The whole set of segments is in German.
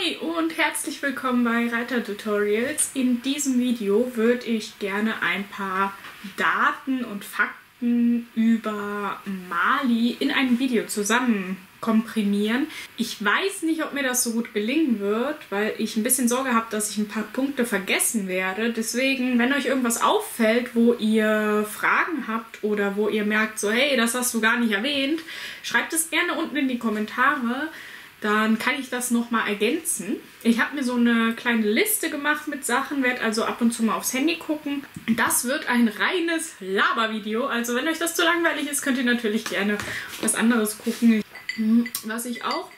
Hi und herzlich willkommen bei Reiter Tutorials. In diesem Video würde ich gerne ein paar Daten und Fakten über Mali in einem Video zusammen komprimieren. Ich weiß nicht, ob mir das so gut gelingen wird, weil ich ein bisschen Sorge habe, dass ich ein paar Punkte vergessen werde. Deswegen, wenn euch irgendwas auffällt, wo ihr Fragen habt oder wo ihr merkt, so hey, das hast du gar nicht erwähnt, schreibt es gerne unten in die Kommentare dann kann ich das nochmal ergänzen. Ich habe mir so eine kleine Liste gemacht mit Sachen, werde also ab und zu mal aufs Handy gucken. Das wird ein reines Labervideo, also wenn euch das zu langweilig ist, könnt ihr natürlich gerne was anderes gucken. Was ich auch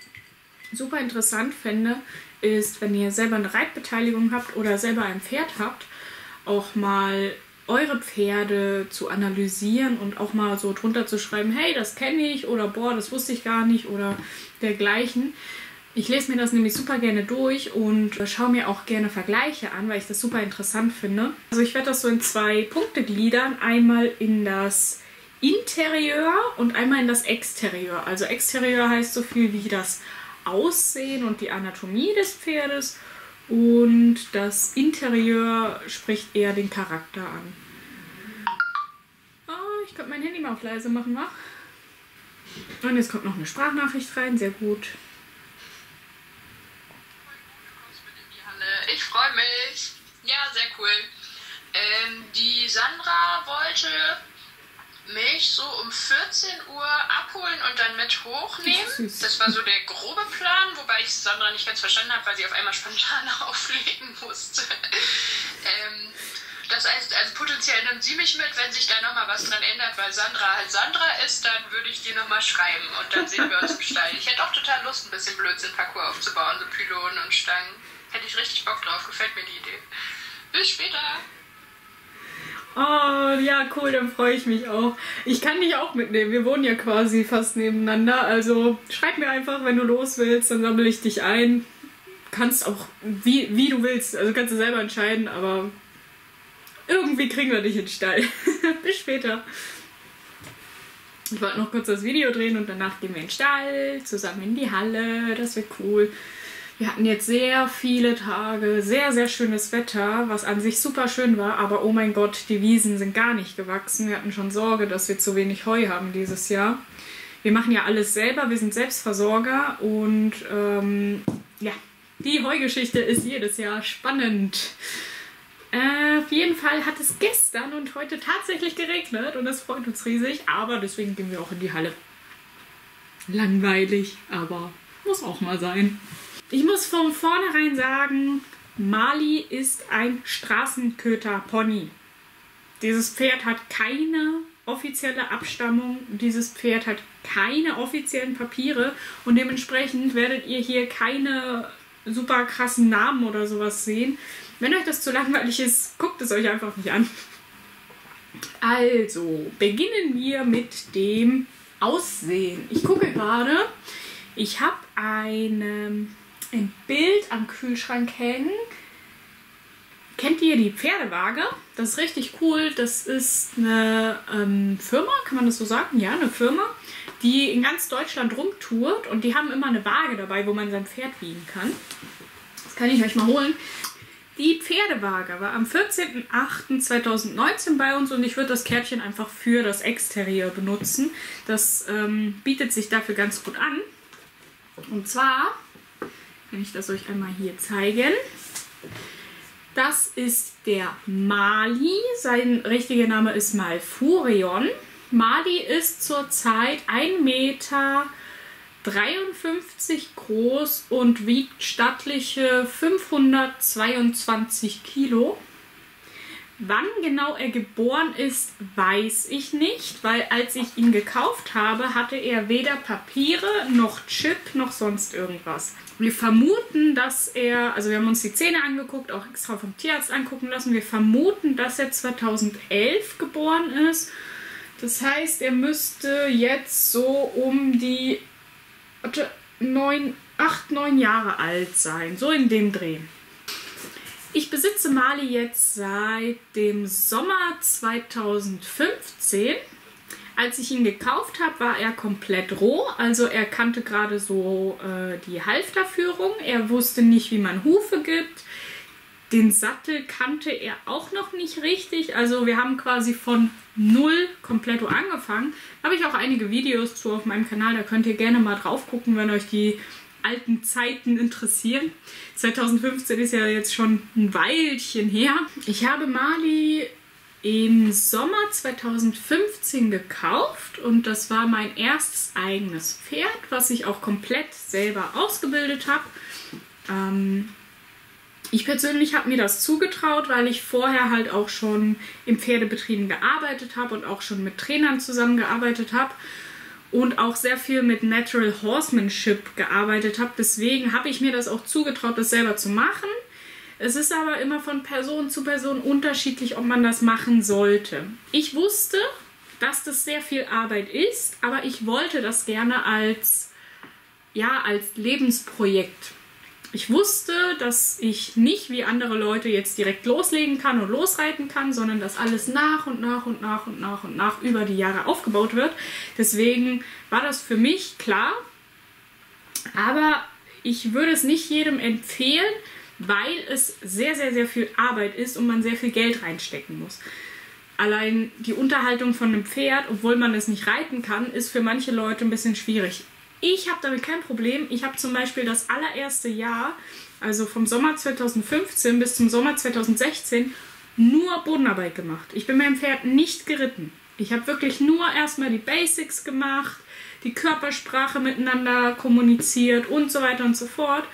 super interessant fände, ist, wenn ihr selber eine Reitbeteiligung habt oder selber ein Pferd habt, auch mal eure Pferde zu analysieren und auch mal so drunter zu schreiben, hey, das kenne ich oder boah, das wusste ich gar nicht oder dergleichen. Ich lese mir das nämlich super gerne durch und schaue mir auch gerne Vergleiche an, weil ich das super interessant finde. Also ich werde das so in zwei Punkte gliedern. Einmal in das Interieur und einmal in das Exterieur. Also Exterieur heißt so viel wie das Aussehen und die Anatomie des Pferdes und das Interieur spricht eher den Charakter an. Oh, ich könnte mein Handy mal auf leise machen, wa? Und jetzt kommt noch eine Sprachnachricht rein, sehr gut. Ich freue mich. Ja, sehr cool. Ähm, die Sandra wollte mich so um 14 Uhr abholen und dann mit hochnehmen. Das war so der grobe Plan, wobei ich Sandra nicht ganz verstanden habe, weil sie auf einmal spontan auflegen musste. ähm, das heißt, also potenziell nimmt sie mich mit, wenn sich da nochmal was dran ändert, weil Sandra halt Sandra ist, dann würde ich dir nochmal schreiben und dann sehen wir uns im Stall. Ich hätte auch total Lust, ein bisschen Blödsinn-Parcours aufzubauen, so Pylonen und Stangen. Hätte ich richtig Bock drauf, gefällt mir die Idee. Bis später! Oh, ja, cool, dann freue ich mich auch. Ich kann dich auch mitnehmen. Wir wohnen ja quasi fast nebeneinander. Also schreib mir einfach, wenn du los willst, dann sammle ich dich ein. Kannst auch, wie, wie du willst. Also kannst du selber entscheiden, aber irgendwie kriegen wir dich in den Stall. Bis später. Ich wollte noch kurz das Video drehen und danach gehen wir in den Stall, zusammen in die Halle. Das wird cool. Wir hatten jetzt sehr viele Tage, sehr, sehr schönes Wetter, was an sich super schön war, aber oh mein Gott, die Wiesen sind gar nicht gewachsen. Wir hatten schon Sorge, dass wir zu wenig Heu haben dieses Jahr. Wir machen ja alles selber, wir sind Selbstversorger und ähm, ja, die Heugeschichte ist jedes Jahr spannend. Äh, auf jeden Fall hat es gestern und heute tatsächlich geregnet und das freut uns riesig, aber deswegen gehen wir auch in die Halle. Langweilig, aber muss auch mal sein. Ich muss von vornherein sagen, Mali ist ein Straßenköter-Pony. Dieses Pferd hat keine offizielle Abstammung, dieses Pferd hat keine offiziellen Papiere und dementsprechend werdet ihr hier keine super krassen Namen oder sowas sehen. Wenn euch das zu langweilig ist, guckt es euch einfach nicht an. Also, beginnen wir mit dem Aussehen. Ich gucke gerade, ich habe eine ein Bild am Kühlschrank hängen. Kennt ihr die Pferdewaage? Das ist richtig cool. Das ist eine ähm, Firma, kann man das so sagen? Ja, eine Firma, die in ganz Deutschland rumtourt und die haben immer eine Waage dabei, wo man sein Pferd wiegen kann. Das kann ich euch mal holen. Die Pferdewaage war am 14.08.2019 bei uns und ich würde das Kärtchen einfach für das Exterieur benutzen. Das ähm, bietet sich dafür ganz gut an. Und zwar kann ich das euch einmal hier zeigen. Das ist der Mali. Sein richtiger Name ist Malfurion. Mali ist zurzeit 1 Meter 53 groß und wiegt stattliche 522 Kilo. Wann genau er geboren ist, weiß ich nicht, weil als ich ihn gekauft habe, hatte er weder Papiere noch Chip noch sonst irgendwas. Wir vermuten, dass er, also wir haben uns die Zähne angeguckt, auch extra vom Tierarzt angucken lassen, wir vermuten, dass er 2011 geboren ist. Das heißt, er müsste jetzt so um die 9, 8, 9 Jahre alt sein, so in dem Dreh. Ich besitze Mali jetzt seit dem Sommer 2015. Als ich ihn gekauft habe, war er komplett roh. Also er kannte gerade so äh, die Halfterführung. Er wusste nicht, wie man Hufe gibt. Den Sattel kannte er auch noch nicht richtig. Also wir haben quasi von null komplett angefangen. Habe ich auch einige Videos zu auf meinem Kanal. Da könnt ihr gerne mal drauf gucken, wenn euch die alten Zeiten interessieren. 2015 ist ja jetzt schon ein Weilchen her. Ich habe Mali im Sommer 2015 gekauft und das war mein erstes eigenes Pferd, was ich auch komplett selber ausgebildet habe. Ähm, ich persönlich habe mir das zugetraut, weil ich vorher halt auch schon im Pferdebetrieben gearbeitet habe und auch schon mit Trainern zusammengearbeitet habe und auch sehr viel mit Natural Horsemanship gearbeitet habe. Deswegen habe ich mir das auch zugetraut, das selber zu machen. Es ist aber immer von Person zu Person unterschiedlich, ob man das machen sollte. Ich wusste, dass das sehr viel Arbeit ist, aber ich wollte das gerne als ja, als Lebensprojekt ich wusste, dass ich nicht wie andere Leute jetzt direkt loslegen kann und losreiten kann, sondern dass alles nach und nach und nach und nach und nach über die Jahre aufgebaut wird. Deswegen war das für mich klar. Aber ich würde es nicht jedem empfehlen, weil es sehr, sehr, sehr viel Arbeit ist und man sehr viel Geld reinstecken muss. Allein die Unterhaltung von einem Pferd, obwohl man es nicht reiten kann, ist für manche Leute ein bisschen schwierig. Ich habe damit kein Problem. Ich habe zum Beispiel das allererste Jahr, also vom Sommer 2015 bis zum Sommer 2016, nur Bodenarbeit gemacht. Ich bin mit dem Pferd nicht geritten. Ich habe wirklich nur erstmal die Basics gemacht, die Körpersprache miteinander kommuniziert und so weiter und so fort.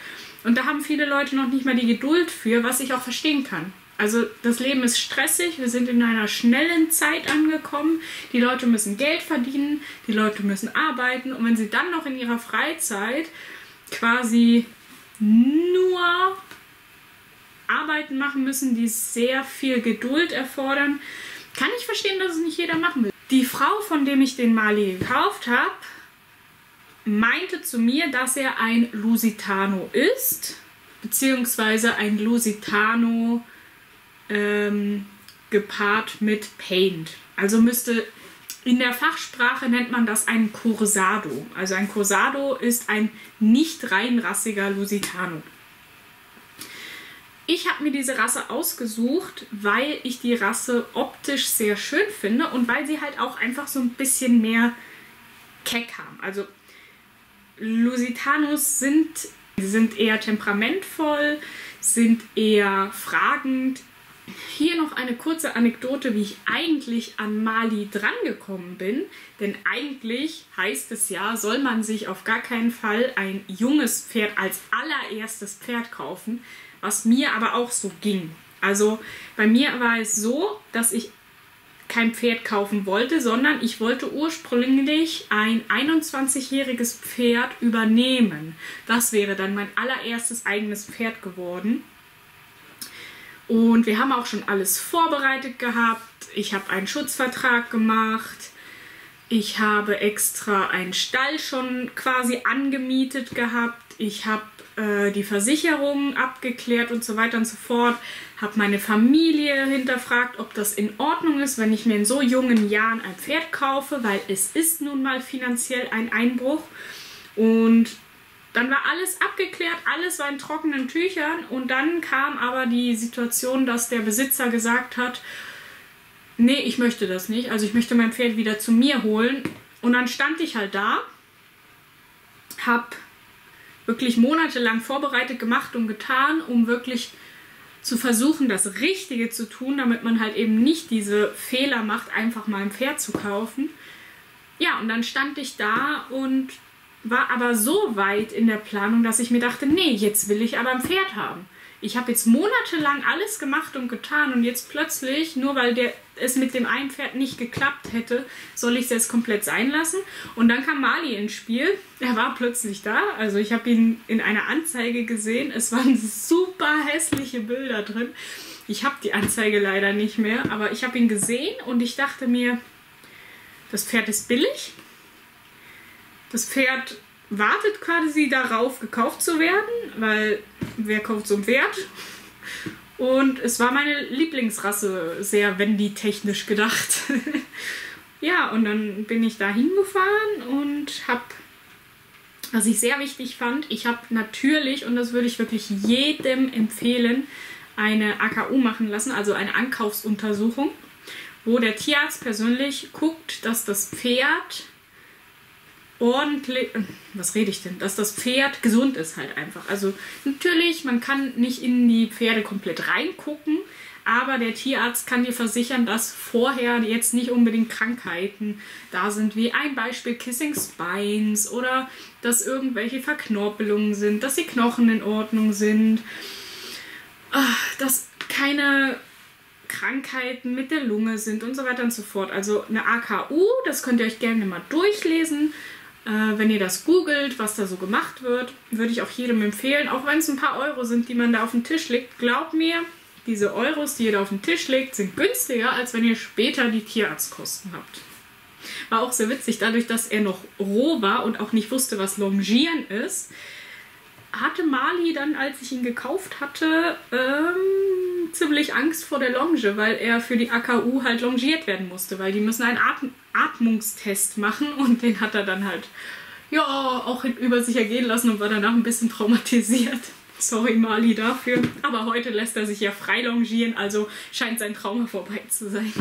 Und da haben viele Leute noch nicht mal die Geduld für, was ich auch verstehen kann. Also das Leben ist stressig, wir sind in einer schnellen Zeit angekommen, die Leute müssen Geld verdienen, die Leute müssen arbeiten. Und wenn sie dann noch in ihrer Freizeit quasi nur Arbeiten machen müssen, die sehr viel Geduld erfordern, kann ich verstehen, dass es nicht jeder machen will. Die Frau, von dem ich den Mali gekauft habe, meinte zu mir, dass er ein Lusitano ist, beziehungsweise ein Lusitano ähm, gepaart mit Paint. Also müsste in der Fachsprache nennt man das ein Corsado. Also ein Corsado ist ein nicht reinrassiger Lusitano. Ich habe mir diese Rasse ausgesucht, weil ich die Rasse optisch sehr schön finde und weil sie halt auch einfach so ein bisschen mehr keck haben. Also Lusitanos sind, sind eher temperamentvoll, sind eher fragend, hier noch eine kurze Anekdote, wie ich eigentlich an Mali drangekommen bin. Denn eigentlich heißt es ja, soll man sich auf gar keinen Fall ein junges Pferd als allererstes Pferd kaufen, was mir aber auch so ging. Also bei mir war es so, dass ich kein Pferd kaufen wollte, sondern ich wollte ursprünglich ein 21-jähriges Pferd übernehmen. Das wäre dann mein allererstes eigenes Pferd geworden. Und wir haben auch schon alles vorbereitet gehabt. Ich habe einen Schutzvertrag gemacht. Ich habe extra einen Stall schon quasi angemietet gehabt. Ich habe äh, die Versicherung abgeklärt und so weiter und so fort. Habe meine Familie hinterfragt, ob das in Ordnung ist, wenn ich mir in so jungen Jahren ein Pferd kaufe, weil es ist nun mal finanziell ein Einbruch. Und dann war alles abgeklärt, alles war in trockenen Tüchern und dann kam aber die Situation, dass der Besitzer gesagt hat, nee, ich möchte das nicht, also ich möchte mein Pferd wieder zu mir holen. Und dann stand ich halt da, hab wirklich monatelang vorbereitet gemacht und getan, um wirklich zu versuchen, das Richtige zu tun, damit man halt eben nicht diese Fehler macht, einfach mal ein Pferd zu kaufen. Ja, und dann stand ich da und war aber so weit in der Planung, dass ich mir dachte, nee, jetzt will ich aber ein Pferd haben. Ich habe jetzt monatelang alles gemacht und getan und jetzt plötzlich, nur weil der, es mit dem einen Pferd nicht geklappt hätte, soll ich es jetzt komplett sein lassen. Und dann kam Mali ins Spiel. Er war plötzlich da. Also ich habe ihn in einer Anzeige gesehen. Es waren super hässliche Bilder drin. Ich habe die Anzeige leider nicht mehr, aber ich habe ihn gesehen und ich dachte mir, das Pferd ist billig das Pferd wartet quasi darauf, gekauft zu werden, weil wer kauft so ein Pferd? Und es war meine Lieblingsrasse, sehr Wendy-technisch gedacht. Ja, und dann bin ich da hingefahren und habe, was ich sehr wichtig fand, ich habe natürlich, und das würde ich wirklich jedem empfehlen, eine AKU machen lassen, also eine Ankaufsuntersuchung, wo der Tierarzt persönlich guckt, dass das Pferd ordentlich, was rede ich denn, dass das Pferd gesund ist halt einfach. Also natürlich, man kann nicht in die Pferde komplett reingucken, aber der Tierarzt kann dir versichern, dass vorher jetzt nicht unbedingt Krankheiten da sind, wie ein Beispiel Kissing Spines oder dass irgendwelche Verknorpelungen sind, dass die Knochen in Ordnung sind, ah, dass keine Krankheiten mit der Lunge sind und so weiter und so fort. Also eine AKU, das könnt ihr euch gerne mal durchlesen. Äh, wenn ihr das googelt, was da so gemacht wird, würde ich auch jedem empfehlen, auch wenn es ein paar Euro sind, die man da auf dem Tisch legt. Glaubt mir, diese Euros, die ihr da auf den Tisch legt, sind günstiger, als wenn ihr später die Tierarztkosten habt. War auch sehr witzig, dadurch, dass er noch roh war und auch nicht wusste, was Longieren ist, hatte Mali dann, als ich ihn gekauft hatte, ähm, ziemlich Angst vor der Longe, weil er für die AKU halt longiert werden musste, weil die müssen einen Atm Atmungstest machen und den hat er dann halt ja auch über sich ergehen lassen und war danach ein bisschen traumatisiert. Sorry Mali dafür. Aber heute lässt er sich ja frei longieren, also scheint sein Trauma vorbei zu sein.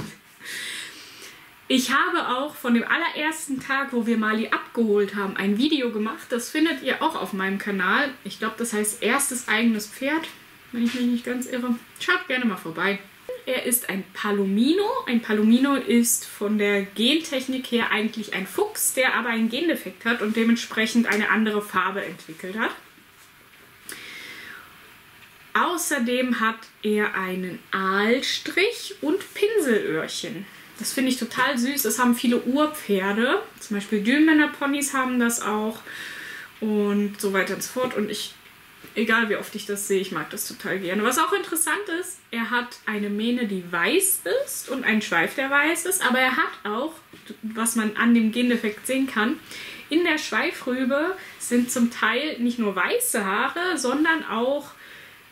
Ich habe auch von dem allerersten Tag, wo wir Mali abgeholt haben, ein Video gemacht. Das findet ihr auch auf meinem Kanal. Ich glaube, das heißt erstes eigenes Pferd, wenn ich mich nicht ganz irre. Schaut gerne mal vorbei. Er ist ein Palomino. Ein Palomino ist von der Gentechnik her eigentlich ein Fuchs, der aber einen Gendefekt hat und dementsprechend eine andere Farbe entwickelt hat. Außerdem hat er einen Aalstrich und Pinselöhrchen. Das finde ich total süß. Das haben viele Urpferde. Zum Beispiel Dülmener Ponys haben das auch. Und so weiter und so fort. Und ich, egal wie oft ich das sehe, ich mag das total gerne. Was auch interessant ist, er hat eine Mähne, die weiß ist und einen Schweif, der weiß ist. Aber er hat auch, was man an dem Gendefekt sehen kann, in der Schweifrübe sind zum Teil nicht nur weiße Haare, sondern auch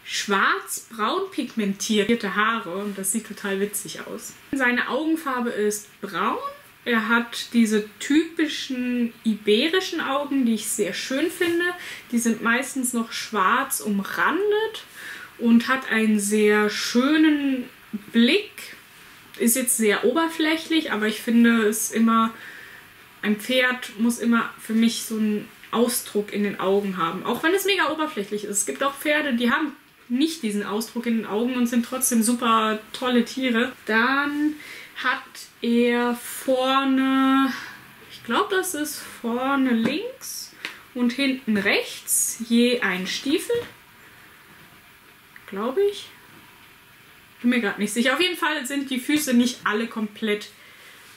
schwarz-braun pigmentierte Haare und das sieht total witzig aus. Seine Augenfarbe ist braun. Er hat diese typischen iberischen Augen, die ich sehr schön finde. Die sind meistens noch schwarz umrandet und hat einen sehr schönen Blick. Ist jetzt sehr oberflächlich, aber ich finde es immer, ein Pferd muss immer für mich so einen Ausdruck in den Augen haben. Auch wenn es mega oberflächlich ist. Es gibt auch Pferde, die haben nicht diesen Ausdruck in den Augen und sind trotzdem super tolle Tiere. Dann hat er vorne, ich glaube, das ist vorne links und hinten rechts je ein Stiefel. Glaube ich. Bin mir gerade nicht sicher. Auf jeden Fall sind die Füße nicht alle komplett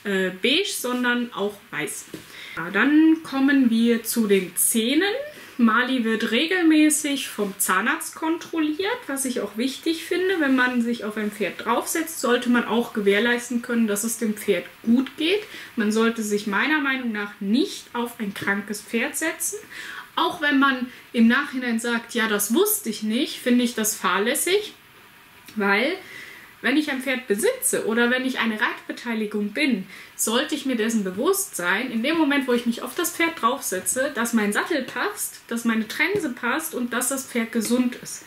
äh, beige, sondern auch weiß. Ja, dann kommen wir zu den Zähnen. Mali wird regelmäßig vom Zahnarzt kontrolliert, was ich auch wichtig finde. Wenn man sich auf ein Pferd draufsetzt, sollte man auch gewährleisten können, dass es dem Pferd gut geht. Man sollte sich meiner Meinung nach nicht auf ein krankes Pferd setzen. Auch wenn man im Nachhinein sagt, ja, das wusste ich nicht, finde ich das fahrlässig, weil wenn ich ein Pferd besitze oder wenn ich eine Reitbeteiligung bin, sollte ich mir dessen bewusst sein, in dem Moment, wo ich mich auf das Pferd draufsetze, dass mein Sattel passt, dass meine Trense passt und dass das Pferd gesund ist.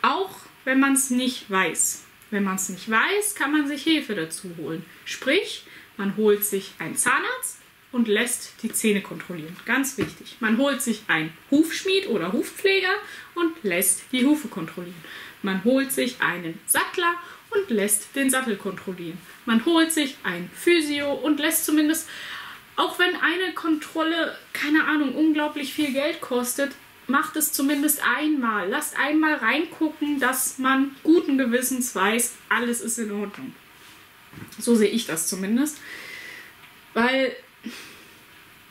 Auch wenn man es nicht weiß. Wenn man es nicht weiß, kann man sich Hilfe dazu holen. Sprich, man holt sich einen Zahnarzt und lässt die Zähne kontrollieren. Ganz wichtig. Man holt sich einen Hufschmied oder Hufpfleger und lässt die Hufe kontrollieren. Man holt sich einen Sattler und lässt den Sattel kontrollieren. Man holt sich ein Physio und lässt zumindest, auch wenn eine Kontrolle, keine Ahnung, unglaublich viel Geld kostet, macht es zumindest einmal. Lasst einmal reingucken, dass man guten Gewissens weiß, alles ist in Ordnung. So sehe ich das zumindest. Weil,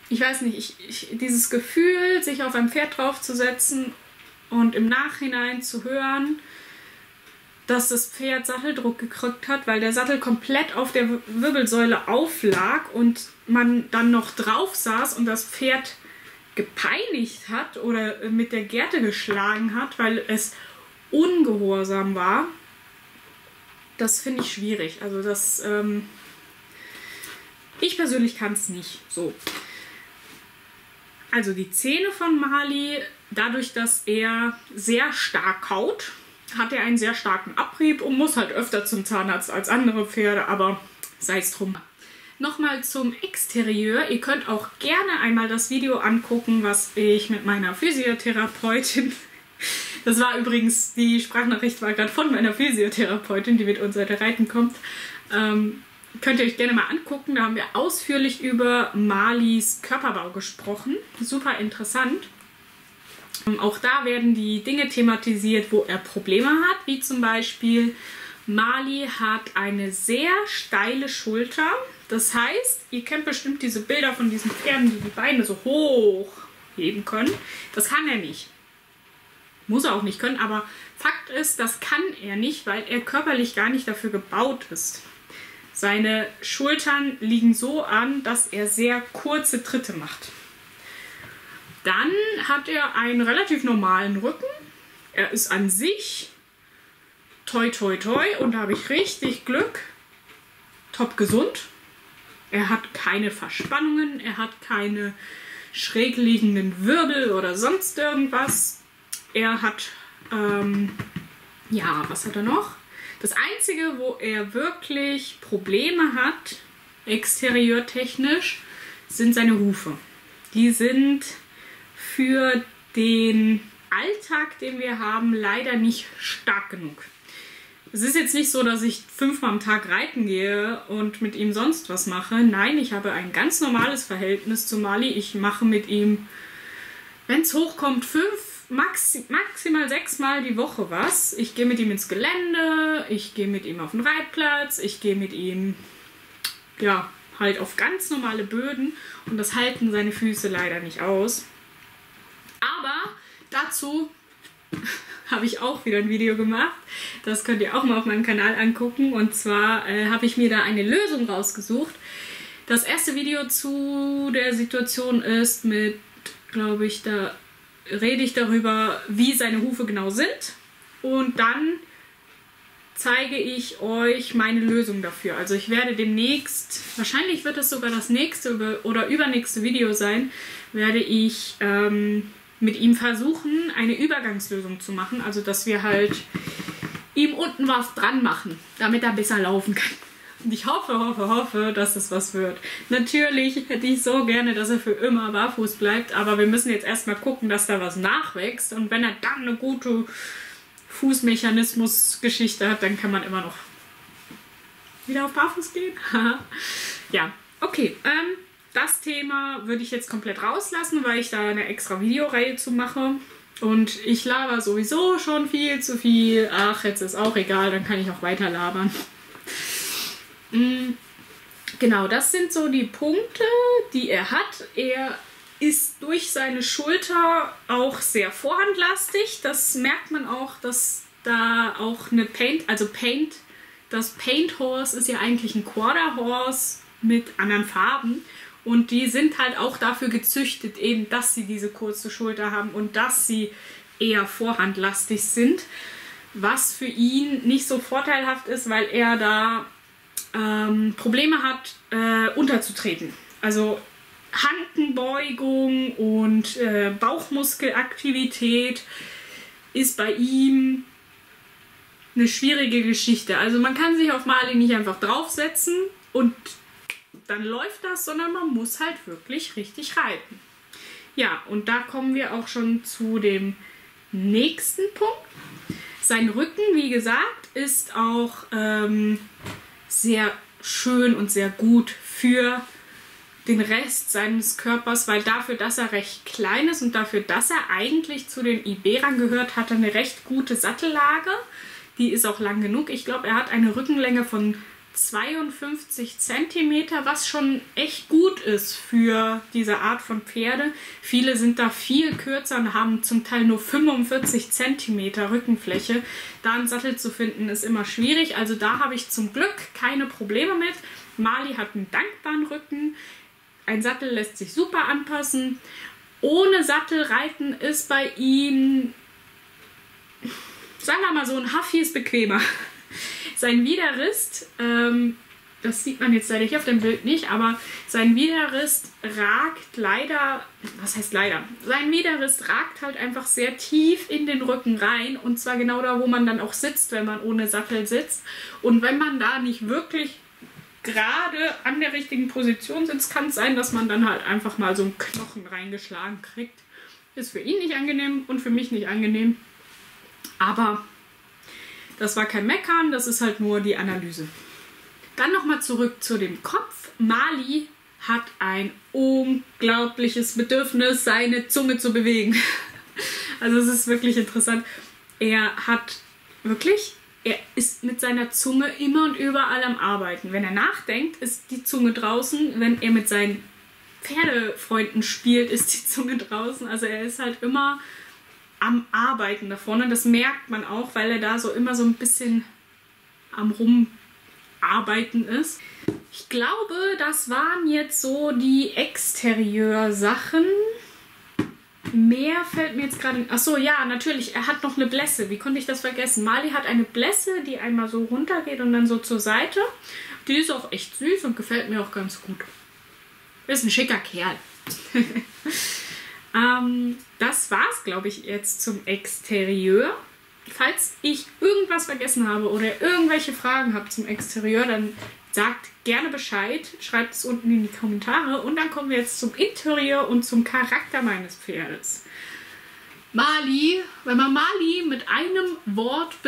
ich weiß nicht, ich, ich, dieses Gefühl, sich auf ein Pferd draufzusetzen und im Nachhinein zu hören, dass das Pferd Satteldruck gekriegt hat, weil der Sattel komplett auf der Wirbelsäule auflag und man dann noch drauf saß und das Pferd gepeinigt hat oder mit der Gerte geschlagen hat, weil es ungehorsam war. Das finde ich schwierig. Also das, ähm, Ich persönlich kann es nicht. So. Also die Zähne von Mali, dadurch, dass er sehr stark kaut, hat er einen sehr starken Abrieb und muss halt öfter zum Zahnarzt als andere Pferde, aber sei es drum. Nochmal zum Exterieur. Ihr könnt auch gerne einmal das Video angucken, was ich mit meiner Physiotherapeutin. Das war übrigens, die Sprachnachricht war gerade von meiner Physiotherapeutin, die mit uns heute reiten kommt. Ähm, könnt ihr euch gerne mal angucken. Da haben wir ausführlich über Malis Körperbau gesprochen. Super interessant. Auch da werden die Dinge thematisiert, wo er Probleme hat, wie zum Beispiel Mali hat eine sehr steile Schulter. Das heißt, ihr kennt bestimmt diese Bilder von diesen Pferden, die die Beine so hoch heben können. Das kann er nicht. Muss er auch nicht können, aber Fakt ist, das kann er nicht, weil er körperlich gar nicht dafür gebaut ist. Seine Schultern liegen so an, dass er sehr kurze Tritte macht. Dann hat er einen relativ normalen Rücken. Er ist an sich toi toi toi und da habe ich richtig Glück. Top gesund. Er hat keine Verspannungen, er hat keine schräg liegenden Wirbel oder sonst irgendwas. Er hat, ähm, ja, was hat er noch? Das Einzige, wo er wirklich Probleme hat, exterieurtechnisch, sind seine Hufe. Die sind für den Alltag, den wir haben, leider nicht stark genug. Es ist jetzt nicht so, dass ich fünfmal am Tag reiten gehe und mit ihm sonst was mache. Nein, ich habe ein ganz normales Verhältnis zu Mali. Ich mache mit ihm, wenn es hochkommt, fünf, maxi maximal sechsmal die Woche was. Ich gehe mit ihm ins Gelände, ich gehe mit ihm auf den Reitplatz, ich gehe mit ihm, ja, halt auf ganz normale Böden und das halten seine Füße leider nicht aus. Aber dazu habe ich auch wieder ein Video gemacht. Das könnt ihr auch mal auf meinem Kanal angucken. Und zwar äh, habe ich mir da eine Lösung rausgesucht. Das erste Video zu der Situation ist mit, glaube ich, da rede ich darüber, wie seine Hufe genau sind. Und dann zeige ich euch meine Lösung dafür. Also ich werde demnächst, wahrscheinlich wird es sogar das nächste oder übernächste Video sein, werde ich ähm, mit ihm versuchen, eine Übergangslösung zu machen. Also, dass wir halt ihm unten was dran machen, damit er besser laufen kann. Und ich hoffe, hoffe, hoffe, dass es was wird. Natürlich hätte ich so gerne, dass er für immer barfuß bleibt, aber wir müssen jetzt erstmal gucken, dass da was nachwächst. Und wenn er dann eine gute Fußmechanismus-Geschichte hat, dann kann man immer noch wieder auf barfuß gehen. ja, okay. Ähm, das Thema würde ich jetzt komplett rauslassen, weil ich da eine extra Videoreihe zu mache. Und ich laber sowieso schon viel zu viel. Ach, jetzt ist auch egal, dann kann ich auch weiter labern. Mm, genau, das sind so die Punkte, die er hat. Er ist durch seine Schulter auch sehr vorhandlastig. Das merkt man auch, dass da auch eine Paint, also Paint, das Paint Horse ist ja eigentlich ein Quarter Horse mit anderen Farben. Und die sind halt auch dafür gezüchtet, eben, dass sie diese kurze Schulter haben und dass sie eher vorhandlastig sind. Was für ihn nicht so vorteilhaft ist, weil er da ähm, Probleme hat, äh, unterzutreten. Also Handenbeugung und äh, Bauchmuskelaktivität ist bei ihm eine schwierige Geschichte. Also man kann sich auf Mali nicht einfach draufsetzen und dann läuft das, sondern man muss halt wirklich richtig reiten. Ja, und da kommen wir auch schon zu dem nächsten Punkt. Sein Rücken, wie gesagt, ist auch ähm, sehr schön und sehr gut für den Rest seines Körpers, weil dafür, dass er recht klein ist und dafür, dass er eigentlich zu den Iberern gehört, hat er eine recht gute Sattellage. Die ist auch lang genug. Ich glaube, er hat eine Rückenlänge von 52 cm, was schon echt gut ist für diese Art von Pferde. Viele sind da viel kürzer und haben zum Teil nur 45 cm Rückenfläche. Da einen Sattel zu finden ist immer schwierig, also da habe ich zum Glück keine Probleme mit. Mali hat einen dankbaren Rücken. Ein Sattel lässt sich super anpassen. Ohne Sattel reiten ist bei ihm, sagen wir mal so, ein Haffi ist bequemer. Sein Widerrist, ähm, das sieht man jetzt leider hier auf dem Bild nicht, aber sein Widerrist ragt leider, was heißt leider? Sein Widerrist ragt halt einfach sehr tief in den Rücken rein und zwar genau da, wo man dann auch sitzt, wenn man ohne Sattel sitzt. Und wenn man da nicht wirklich gerade an der richtigen Position sitzt, kann es sein, dass man dann halt einfach mal so einen Knochen reingeschlagen kriegt. Ist für ihn nicht angenehm und für mich nicht angenehm. Aber das war kein Meckern, das ist halt nur die Analyse. Dann nochmal zurück zu dem Kopf. Mali hat ein unglaubliches Bedürfnis, seine Zunge zu bewegen. Also es ist wirklich interessant. Er hat wirklich, er ist mit seiner Zunge immer und überall am Arbeiten. Wenn er nachdenkt, ist die Zunge draußen. Wenn er mit seinen Pferdefreunden spielt, ist die Zunge draußen. Also er ist halt immer am Arbeiten da vorne. Das merkt man auch, weil er da so immer so ein bisschen am Rumarbeiten ist. Ich glaube, das waren jetzt so die Exterieur-Sachen. Mehr fällt mir jetzt gerade. Ach so, ja, natürlich. Er hat noch eine Blässe. Wie konnte ich das vergessen? Mali hat eine Blässe, die einmal so runtergeht und dann so zur Seite. Die ist auch echt süß und gefällt mir auch ganz gut. Ist ein schicker Kerl. ähm, das war's, glaube ich, jetzt zum Exterieur. Falls ich irgendwas vergessen habe oder irgendwelche Fragen habt zum Exterieur, dann sagt gerne Bescheid, schreibt es unten in die Kommentare und dann kommen wir jetzt zum Interieur und zum Charakter meines Pferdes. Mali, wenn man Mali mit einem Wort